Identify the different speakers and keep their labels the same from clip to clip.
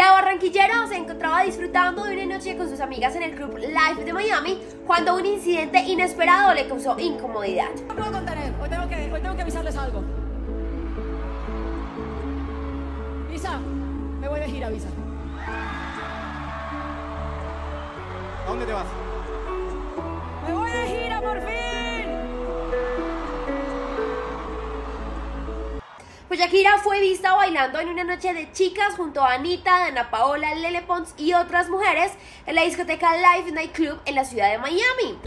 Speaker 1: La barranquillera se encontraba disfrutando de una noche con sus amigas en el club Life de Miami cuando un incidente inesperado le causó incomodidad.
Speaker 2: No puedo contener, hoy tengo que, hoy tengo que avisarles algo. Visa, me voy de gira, Visa.
Speaker 3: ¿A dónde te vas?
Speaker 2: ¡Me voy de gira por fin!
Speaker 1: Shakira fue vista bailando en una noche de chicas junto a Anita, Dana Paola, Lele Pons y otras mujeres en la discoteca Live Night Club en la ciudad de Miami.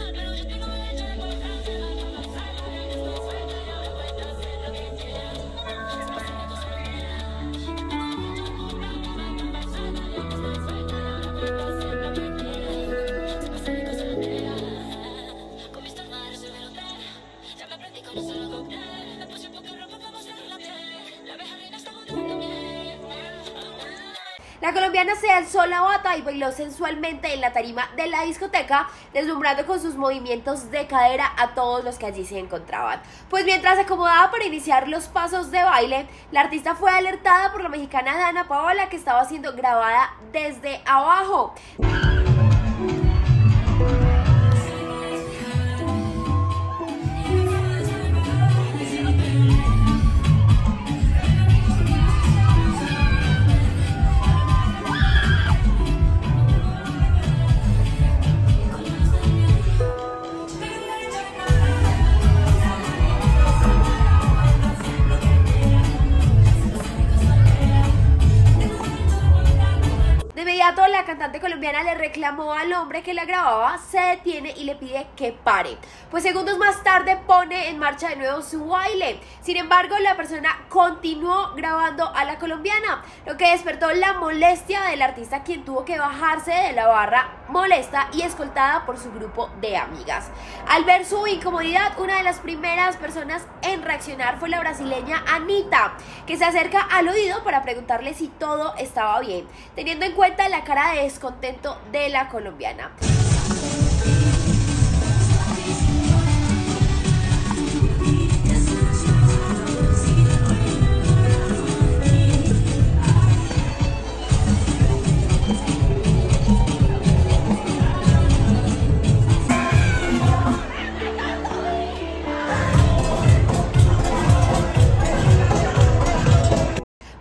Speaker 1: La colombiana se alzó la bata y bailó sensualmente en la tarima de la discoteca, deslumbrando con sus movimientos de cadera a todos los que allí se encontraban. Pues mientras se acomodaba para iniciar los pasos de baile, la artista fue alertada por la mexicana Dana Paola que estaba siendo grabada desde abajo. Inmediato la cantante colombiana le reclamó al hombre que la grababa, se detiene y le pide que pare. Pues segundos más tarde pone en marcha de nuevo su baile. Sin embargo, la persona continuó grabando a la colombiana, lo que despertó la molestia del artista quien tuvo que bajarse de la barra molesta y escoltada por su grupo de amigas. Al ver su incomodidad, una de las primeras personas en reaccionar fue la brasileña Anita, que se acerca al oído para preguntarle si todo estaba bien, teniendo en cuenta la cara de descontento de la colombiana.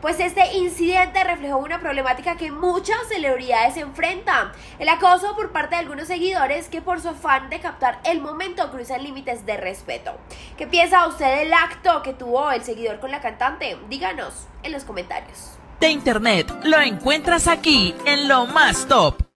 Speaker 1: Pues este incidente reflejó una problemática que muchas celebridades enfrentan, el acoso por parte de algunos seguidores que por su afán de captar el momento cruzan límites de respeto. ¿Qué piensa usted del acto que tuvo el seguidor con la cantante? Díganos en los comentarios.
Speaker 4: De internet lo encuentras aquí en lo más top.